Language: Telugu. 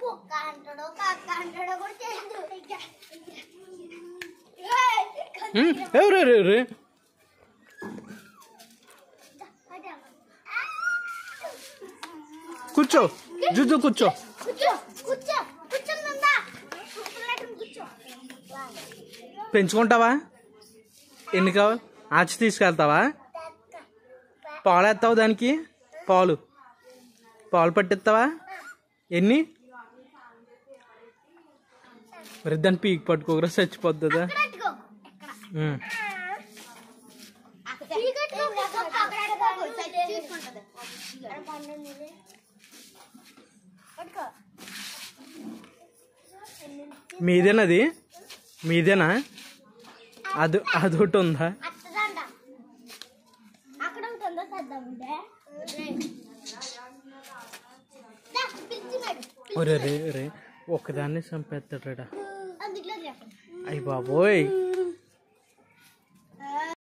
కుక్క అంటాడో కక్క అంటాడో కూడా తెలియదు ఎవరు కూర్చో. జుజు కూర్చో. పెంచుకుంటావా? ఎన్ని ఆచి తీసుకెళ్తావా? పాలు వేస్తావు దానికి? పాలు. పాలు పట్టిస్తావా ఎన్ని? మరి దాన్ని పీక్ పట్టుకోకరా చచ్చిపోతుందా మీదేనా అది? మీదేనా? అది అదొకటి ఉందా ఒరే రే రే ఒకదాన్ని చంపేస్తాడా అయ్యి బాబోయ్.